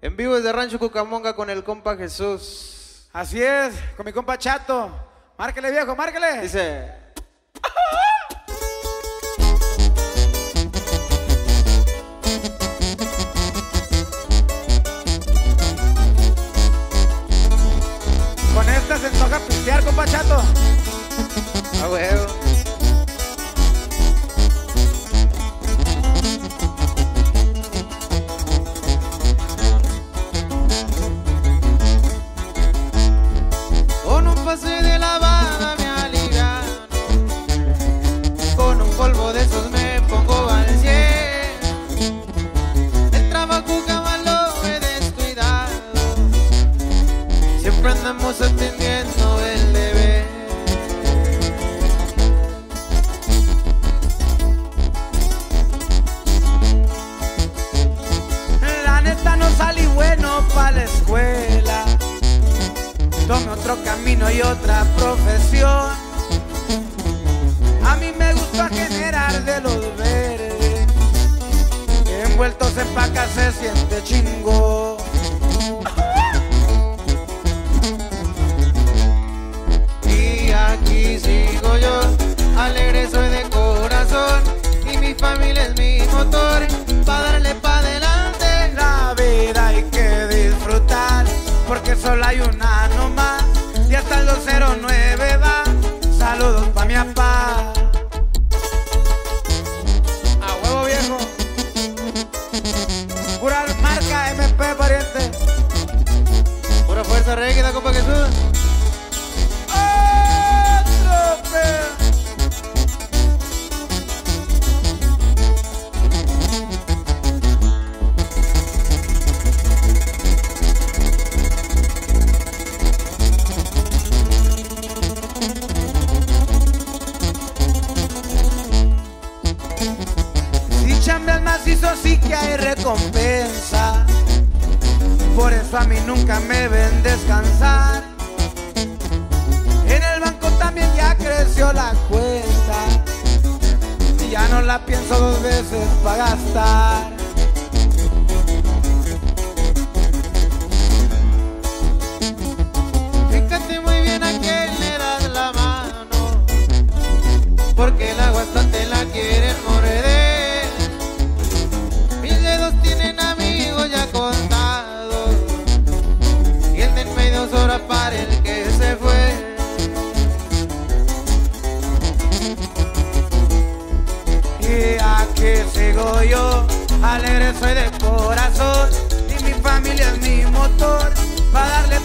En vivo desde Rancho Cucamonga con el compa Jesús. Así es, con mi compa Chato. Márquele, viejo, márquele. Dice. Con esta se toca pistear, compa Chato. A huevo. De lavada me Con un polvo de esos me pongo al cien. El trabajo cabal lo he descuidado. Siempre andamos atendiendo siente chingo. Y aquí sigo yo, alegre soy de corazón y mi familia es mi motor, para darle pa' adelante. La vida hay que disfrutar, porque solo hay una reggae, compa Jesús. ¡Otro pe- Si chambeas macizo sí que hay recompensa. Por eso a mí nunca me ven descansar. En el banco también ya creció la cuenta. Y ya no la pienso dos veces para gastar. que sigo yo, alegre soy de corazón y mi familia es mi motor para darle